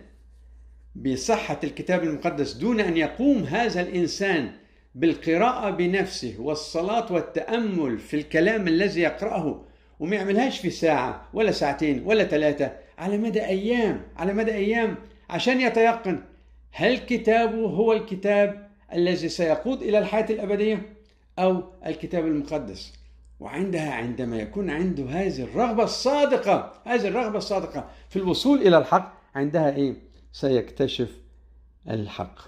بصحة الكتاب المقدس دون أن يقوم هذا الإنسان بالقراءة بنفسه والصلاة والتأمل في الكلام الذي يقرأه وما يعملهاش في ساعة ولا ساعتين ولا ثلاثة. على مدى أيام على مدى أيام. عشان يتيقن هل كتابه هو الكتاب الذي سيقود إلى الحياة الأبدية أو الكتاب المقدس؟ وعندها عندما يكون عنده هذه الرغبة الصادقة هذه الرغبة الصادقة في الوصول إلى الحق عندها إيه؟ سيكتشف الحق.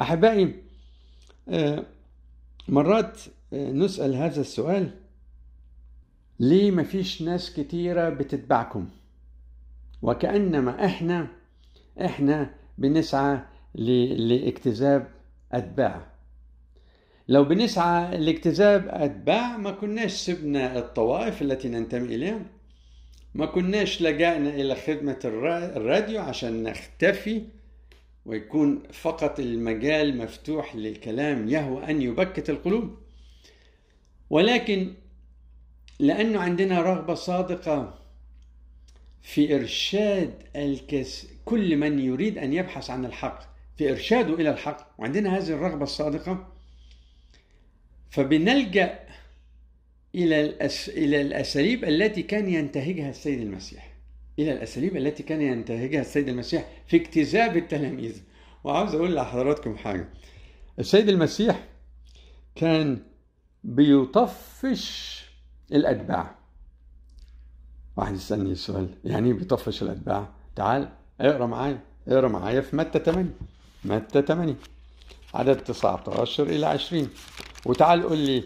أحبائي مرات نسأل هذا السؤال ليه ما فيش ناس كتيرة بتتبعكم؟ وكأنما إحنا إحنا بنسعى لاكتساب أتباع. لو بنسعى لاكتساب أتباع ما كناش سبنا الطوائف التي ننتمي إليها. ما كناش لجأنا إلى خدمة الراديو عشان نختفي ويكون فقط المجال مفتوح للكلام يهوى أن يبكت القلوب. ولكن لأنه عندنا رغبة صادقة في إرشاد الكس كل من يريد أن يبحث عن الحق في إرشاده إلى الحق وعندنا هذه الرغبة الصادقة. فبنلجأ إلى الأس... إلى الأساليب التي كان ينتهجها السيد المسيح. إلى الأساليب التي كان ينتهجها السيد المسيح في اكتساب التلاميذ. وعاوز أقول لحضراتكم حاجة. السيد المسيح كان بيطفش الأتباع. واحد يسألني السؤال يعني إيه بيطفش الأتباع؟ تعال اقرأ معايا اقرأ معايا في متى 8 متى 8 عدد 19 إلى 20 وتعال قول لي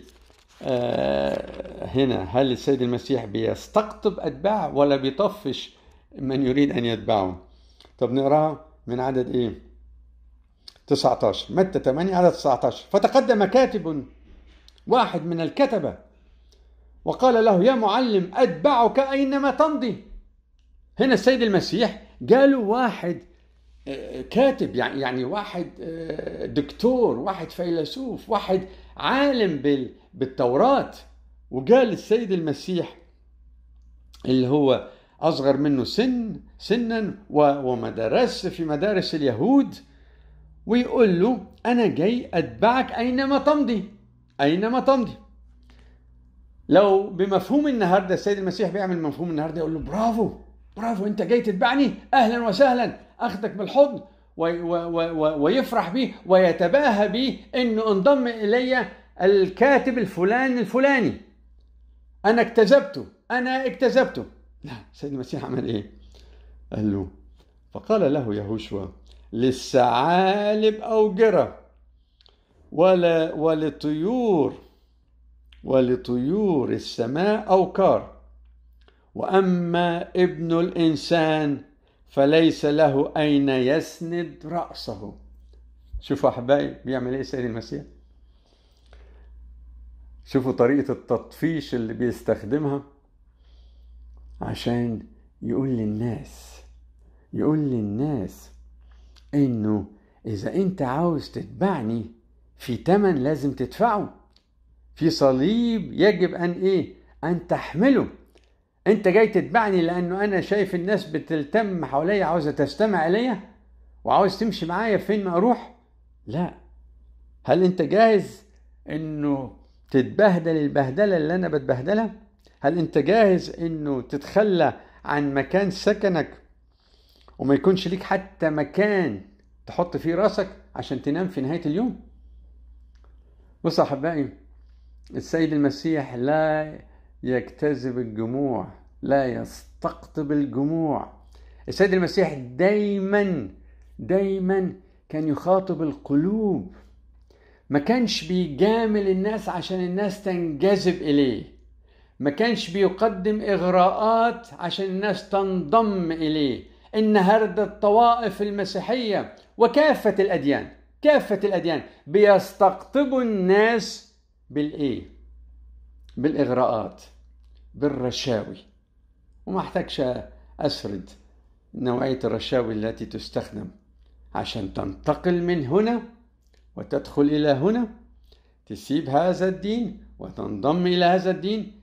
آه هنا هل السيد المسيح بيستقطب أتباع ولا بيطفش من يريد أن يتبعه؟ طب نقرأها من عدد إيه؟ 19 متى 8 عدد 19 فتقدم كاتب واحد من الكتبة وقال له يا معلم أتبعك أينما تمضي. هنا السيد المسيح قالوا واحد كاتب يعني يعني واحد دكتور واحد فيلسوف واحد عالم بالتوراة. وقال السيد المسيح اللي هو أصغر منه سن سنا وما درس في مدارس اليهود ويقول له أنا جاي أتبعك أينما تمضي. أينما تمضي. لو بمفهوم النهارده السيد المسيح بيعمل مفهوم النهارده يقول له برافو برافو انت جاي تتبعني أهلا وسهلا اخدك بالحضن وي وي ويفرح بيه ويتباهى بيه إنه انضم إلي الكاتب الفلاني الفلاني. أنا اكتسبته أنا اكتسبته لا السيد المسيح عمل إيه؟ قال له فقال له يهوشوا للثعالب أوجرة ولا ولطيور ولطيور السماء أوكار. وأما ابن الإنسان فليس له أين يسند رأسه. شوفوا أحبائي بيعمل إيه السيد المسيح؟ شوفوا طريقة التطفيش اللي بيستخدمها عشان يقول للناس يقول للناس إنه إذا أنت عاوز تتبعني في تمن لازم تدفعه. في صليب يجب أن إيه؟ أن تحمله. أنت جاي تتبعني لأنه أنا شايف الناس بتلتم حواليا عاوزة تستمع الي وعاوز تمشي معايا فين ما أروح؟ لا. هل أنت جاهز إنه تتبهدل البهدلة اللي أنا بتبهدلها؟ هل أنت جاهز إنه تتخلى عن مكان سكنك وما يكونش ليك حتى مكان تحط فيه راسك عشان تنام في نهاية اليوم؟ بص أحبائي السيد المسيح لا يجتذب الجموع لا يستقطب الجموع. السيد المسيح دايما دايما كان يخاطب القلوب. ما كانش بيجامل الناس عشان الناس تنجذب إليه. ما كانش بيقدم إغراءات عشان الناس تنضم إليه. النهاردة الطوائف المسيحية وكافة الأديان كافة الأديان بيستقطبوا الناس بالإيه؟ بالإغراءات بالرشاوي. وما احتاجش أسرد نوعية الرشاوي التي تستخدم عشان تنتقل من هنا وتدخل إلى هنا تسيب هذا الدين وتنضم إلى هذا الدين.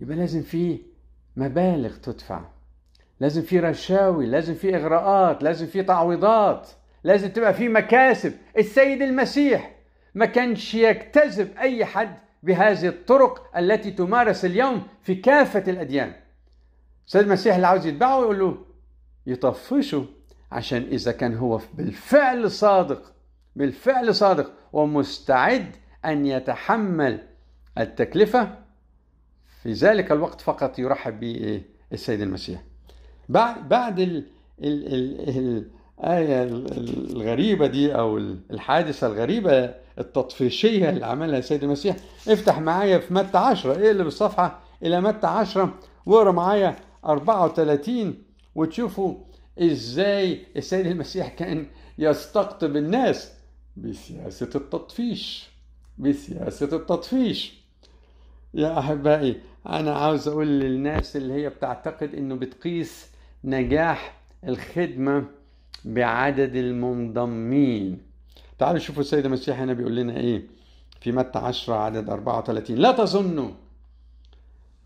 يبقى لازم في مبالغ تدفع لازم في رشاوي لازم في إغراءات لازم في تعويضات لازم تبقى في مكاسب. السيد المسيح ما كانش يجتذب أي حد بهذه الطرق التي تمارس اليوم في كافة الأديان. السيد المسيح اللي عاوز يتبعه يقول له يطفشه عشان إذا كان هو بالفعل صادق بالفعل صادق ومستعد أن يتحمل التكلفة في ذلك الوقت فقط يرحب به السيد المسيح. بعد بعد ال ال ال الآية الغريبة دي أو الحادثة الغريبة التطفيشية اللي عملها السيد المسيح. افتح معايا في متى 10 إيه اللي بالصفحة إلى متى 10 واقرا معايا 34 وتشوفوا إزاي السيد المسيح كان يستقطب الناس بسياسة التطفيش. بسياسة التطفيش. يا أحبائي أنا عاوز أقول للناس اللي هي بتعتقد إنه بتقيس نجاح الخدمة بعدد المنضمين. تعالوا شوفوا السيد المسيح هنا بيقول لنا إيه؟ في متى 10 عدد 34 لا تظنوا.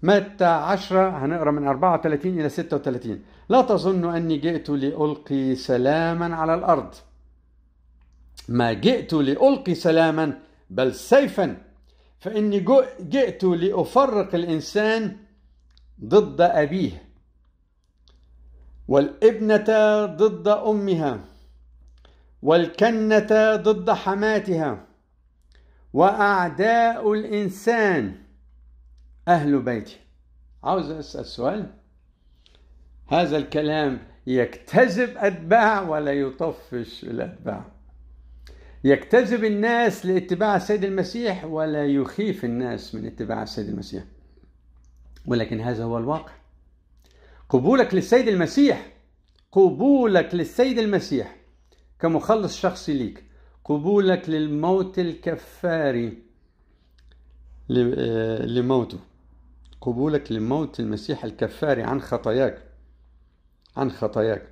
متى 10 هنقرأ من 34 إلى 36 لا تظنوا أني جئت لألقي سلاما على الأرض. ما جئت لألقي سلاما بل سيفا. فإني جئت لأفرق الإنسان ضد أبيه والابنة ضد أمها. والكنة ضد حماتها. وأعداء الإنسان أهل بيته. عاوز أسأل سؤال؟ هذا الكلام يجتذب أتباع ولا يطفش الأتباع؟ يجتذب الناس لاتباع السيد المسيح ولا يخيف الناس من اتباع السيد المسيح؟ ولكن هذا هو الواقع. قبولك للسيد المسيح قبولك للسيد المسيح كمخلص شخصي ليك. قبولك للموت الكفاري. لموته. قبولك لموت المسيح الكفاري عن خطاياك. عن خطاياك.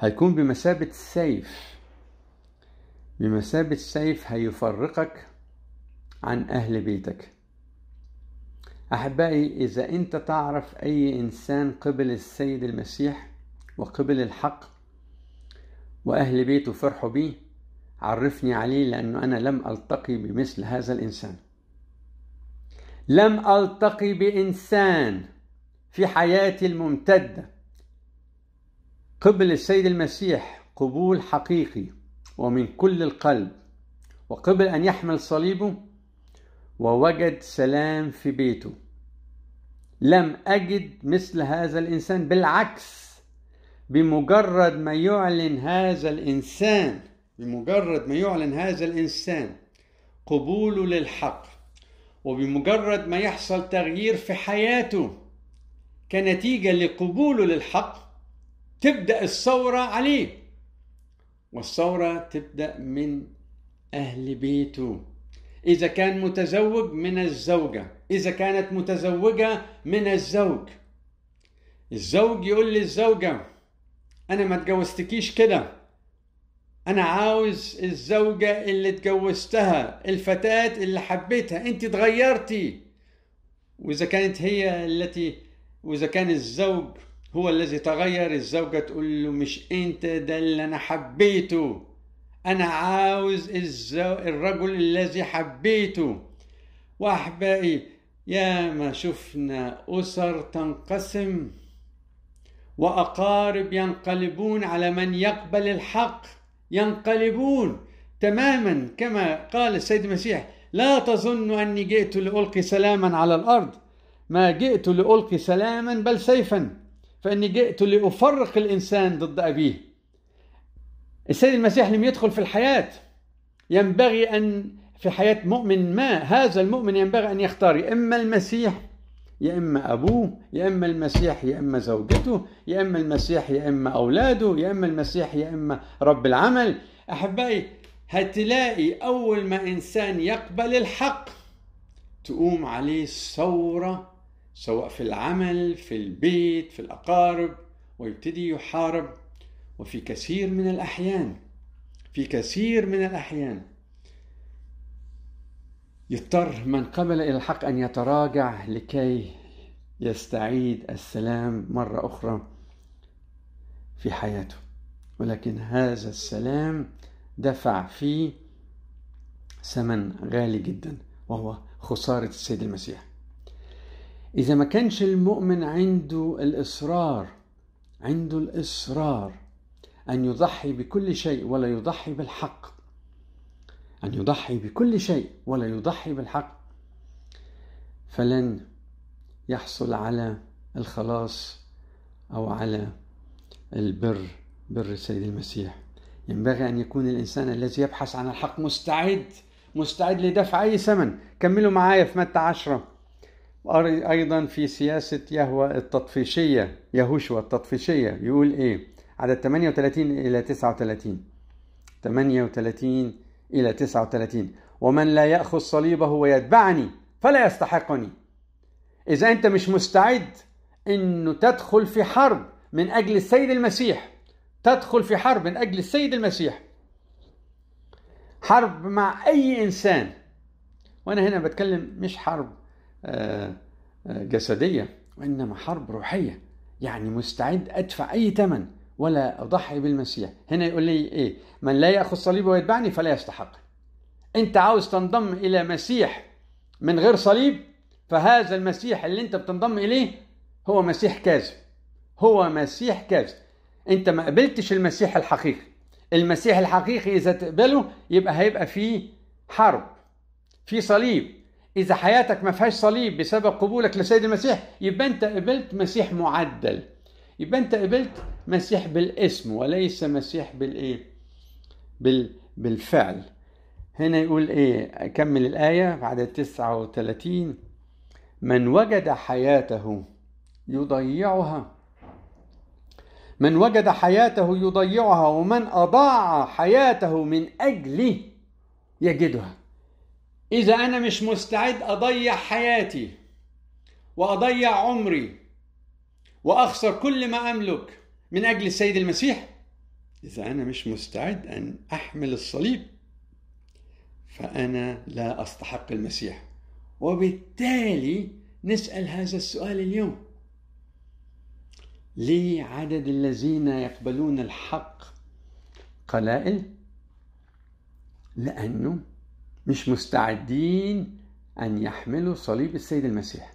هيكون بمثابة سيف. بمثابة سيف هيفرقك عن أهل بيتك. أحبائي إذا أنت تعرف أي إنسان قبل السيد المسيح وقبل الحق وأهل بيته فرحوا بيه. عرفني عليه لأنه أنا لم ألتقي بمثل هذا الإنسان. لم ألتقي بإنسان في حياتي الممتدة. قبل السيد المسيح قبول حقيقي ومن كل القلب وقبل أن يحمل صليبه ووجد سلام في بيته. لم أجد مثل هذا الإنسان بالعكس بمجرد ما يعلن هذا الإنسان بمجرد ما يعلن هذا الإنسان قبوله للحق وبمجرد ما يحصل تغيير في حياته كنتيجة لقبوله للحق تبدأ الثورة عليه. والثورة تبدأ من أهل بيته. إذا كان متزوج من الزوجة إذا كانت متزوجة من الزوج الزوج يقول للزوجة أنا ما اتجوزتكيش كده. أنا عاوز الزوجة اللي اتجوزتها الفتاة اللي حبيتها. أنت اتغيرتي وإذا كانت هي التي وإذا كان الزوج هو الذي تغير الزوجة تقول له مش أنت ده اللي أنا حبيته. أنا عاوز الزو... الرجل الذي حبيته. وأحبائي يا ما شفنا أسر تنقسم. وأقارب ينقلبون على من يقبل الحق. ينقلبون تماما كما قال السيد المسيح لا تظنوا أني جئت لألقي سلاما على الأرض. ما جئت لألقي سلاما بل سيفا فإني جئت لأفرق الإنسان ضد أبيه. السيد المسيح لم يدخل في الحياة. ينبغي أن في حياة مؤمن ما هذا المؤمن ينبغي أن يختار إما المسيح يا إما أبوه يا إما المسيح يا إما زوجته يا إما المسيح يا إما أولاده يا إما المسيح يا إما رب العمل. أحبائي هتلاقي أول ما إنسان يقبل الحق تقوم عليه ثورة سواء في العمل في البيت في الأقارب ويبتدي يحارب. وفي كثير من الأحيان في كثير من الأحيان يضطر من قبل إلى الحق أن يتراجع لكي يستعيد السلام مرة أخرى في حياته. ولكن هذا السلام دفع فيه ثمن غالي جدا وهو خسارة السيد المسيح. إذا ما كانش المؤمن عنده الإصرار عنده الإصرار أن يضحي بكل شيء ولا يضحي بالحق أن يضحي بكل شيء ولا يضحي بالحق فلن يحصل على الخلاص أو على البر بر السيد المسيح. ينبغي أن يكون الإنسان الذي يبحث عن الحق مستعد مستعد لدفع أي ثمن. كملوا معايا في متى عشرة. أيضا في سياسة يهوى التطفيشية يهوشوا التطفيشية. يقول إيه؟ عدد 38 إلى 39 38 إلى 39 ومن لا يأخذ صليبه ويتبعني فلا يستحقني. إذا أنت مش مستعد أنه تدخل في حرب من أجل السيد المسيح. تدخل في حرب من أجل السيد المسيح. حرب مع أي إنسان. وأنا هنا بتكلم مش حرب جسدية وإنما حرب روحية. يعني مستعد أدفع أي ثمن ولا أضحي بالمسيح. هنا يقول لي إيه؟ من لا يأخذ صليبه ويتبعني فلا يستحق. أنت عاوز تنضم إلى مسيح من غير صليب فهذا المسيح اللي أنت بتنضم إليه هو مسيح كاذب. هو مسيح كاذب. أنت ما قبلتش المسيح الحقيقي. المسيح الحقيقي إذا تقبله يبقى هيبقى فيه حرب في صليب. إذا حياتك ما فيهاش صليب بسبب قبولك لسيد المسيح يبقى أنت قبلت مسيح معدل. يبقى انت قبلت مسيح بالاسم وليس مسيح بالايه؟ بال بالفعل. هنا يقول إيه؟ اكمل الآية بعد 39 من وجد حياته يضيعها. من وجد حياته يضيعها ومن أضاع حياته من اجلي يجدها. إذا أنا مش مستعد أضيع حياتي وأضيع عمري وأخسر كل ما أملك. من أجل السيد المسيح؟ إذا أنا مش مستعد أن أحمل الصليب فأنا لا أستحق المسيح. وبالتالي نسأل هذا السؤال اليوم. ليه عدد الذين يقبلون الحق قلائل؟ لأنه مش مستعدين أن يحملوا صليب السيد المسيح.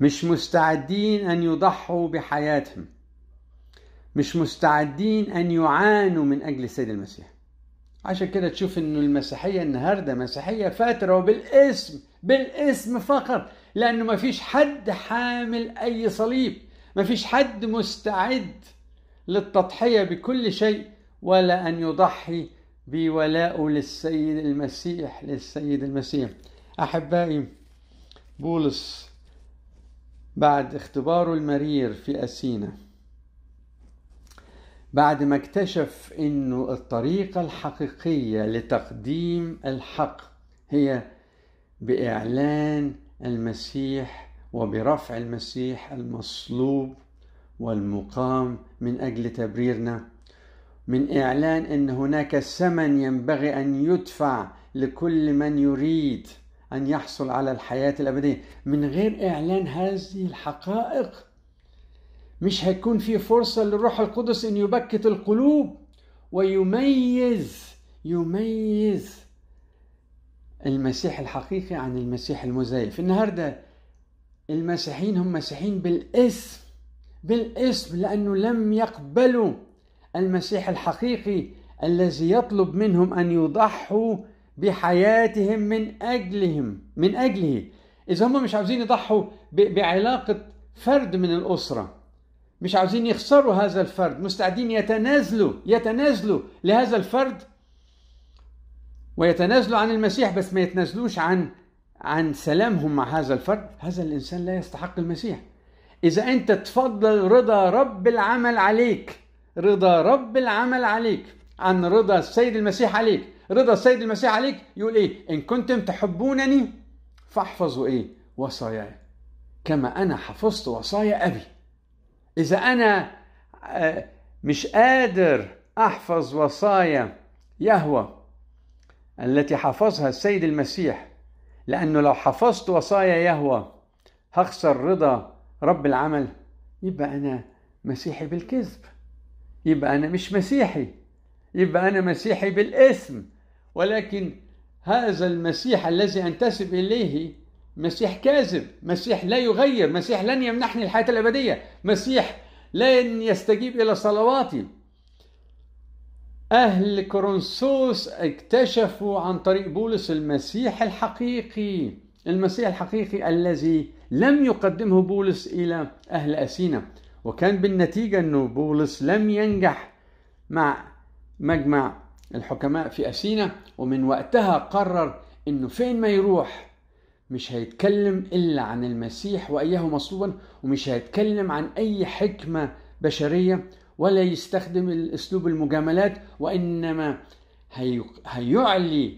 مش مستعدين أن يضحوا بحياتهم. مش مستعدين أن يعانوا من أجل السيد المسيح. عشان كده تشوف انه المسيحية النهارده مسيحية فاترة وبالاسم بالاسم فقط لأنه ما فيش حد حامل أي صليب. ما فيش حد مستعد للتضحية بكل شيء ولا أن يضحي بولائه للسيد المسيح للسيد المسيح. أحبائي بولس بعد اختباره المرير في أثينا بعد ما اكتشف انه الطريقة الحقيقية لتقديم الحق هي بإعلان المسيح وبرفع المسيح المصلوب والمقام من أجل تبريرنا من إعلان أن هناك ثمن ينبغي أن يدفع لكل من يريد أن يحصل على الحياة الأبدية. من غير إعلان هذه الحقائق مش هيكون في فرصة للروح القدس أن يبكت القلوب ويميز يميز المسيح الحقيقي عن المسيح المزيف. النهاردة المسيحيين هم مسيحيين بالاسم بالاسم لأنه لم يقبلوا المسيح الحقيقي الذي يطلب منهم أن يضحوا بحياتهم من أجلهم من أجله. إذا هم مش عاوزين يضحوا بعلاقة فرد من الأسرة. مش عاوزين يخسروا هذا الفرد. مستعدين يتنازلوا يتنازلوا لهذا الفرد. ويتنازلوا عن المسيح بس ما يتنازلوش عن عن سلامهم مع هذا الفرد. هذا الإنسان لا يستحق المسيح. إذا أنت تفضل رضا رب العمل عليك رضا رب العمل عليك عن رضا السيد المسيح عليك رضا السيد المسيح عليك يقول إيه؟ إن كنتم تحبونني فأحفظوا إيه؟ وصاياي. كما أنا حفظت وصايا أبي. إذا أنا مش قادر أحفظ وصايا يهوى التي حفظها السيد المسيح لأنه لو حفظت وصايا يهوى هخسر رضا رب العمل يبقى أنا مسيحي بالكذب. يبقى أنا مش مسيحي. يبقى أنا مسيحي بالاسم. ولكن هذا المسيح الذي أنتسب إليه مسيح كاذب مسيح لا يغير مسيح لن يمنحني الحياة الأبدية مسيح لن يستجيب إلى صلواتي. أهل كورنثوس اكتشفوا عن طريق بولس المسيح الحقيقي المسيح الحقيقي الذي لم يقدمه بولس إلى أهل أثينا. وكان بالنتيجة أنه بولس لم ينجح مع مجمع الحكماء في أثينا. ومن وقتها قرر أنه فين ما يروح مش هيتكلم إلا عن المسيح وإياه مصلوبا ومش هيتكلم عن أي حكمة بشرية ولا يستخدم الأسلوب المجاملات وإنما هيعلي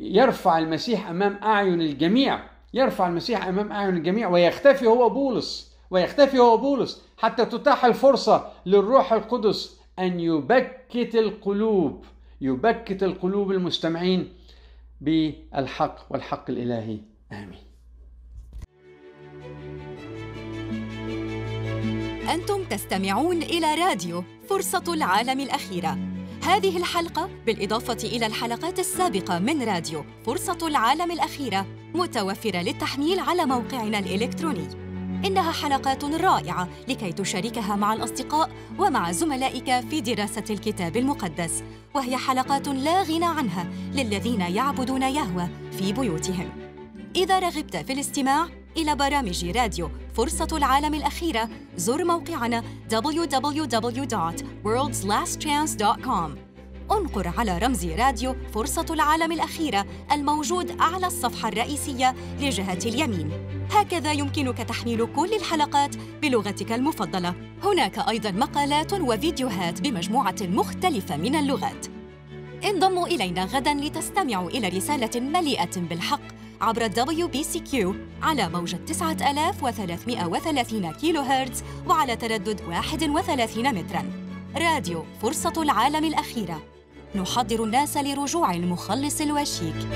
يرفع المسيح أمام أعين الجميع يرفع المسيح أمام أعين الجميع ويختفي هو بولس ويختفي هو بولس حتى تتاح الفرصة للروح القدس أن يبكت القلوب. يبكت القلوب المستمعين بالحق والحق الإلهي. آمين. أنتم تستمعون إلى راديو فرصة العالم الأخيرة. هذه الحلقة بالإضافة إلى الحلقات السابقة من راديو فرصة العالم الأخيرة متوفرة للتحميل على موقعنا الإلكتروني. إنها حلقات رائعة لكي تشاركها مع الأصدقاء ومع زملائك في دراسة الكتاب المقدس. وهي حلقات لا غنى عنها للذين يعبدون يهوه في بيوتهم. إذا رغبت في الاستماع إلى برامج راديو فرصة العالم الأخيرة زر موقعنا www.worldslastchance.com انقر على رمز راديو فرصة العالم الأخيرة الموجود أعلى الصفحة الرئيسية لجهة اليمين. هكذا يمكنك تحميل كل الحلقات بلغتك المفضلة. هناك أيضاً مقالات وفيديوهات بمجموعة مختلفة من اللغات. انضموا إلينا غداً لتستمعوا إلى رسالة مليئة بالحق عبر WBCQ على موجة 9330 كيلو هرتز وعلى تردد 31 متراً. راديو فرصة العالم الأخيرة. نحضر الناس لرجوع المخلص الوشيك.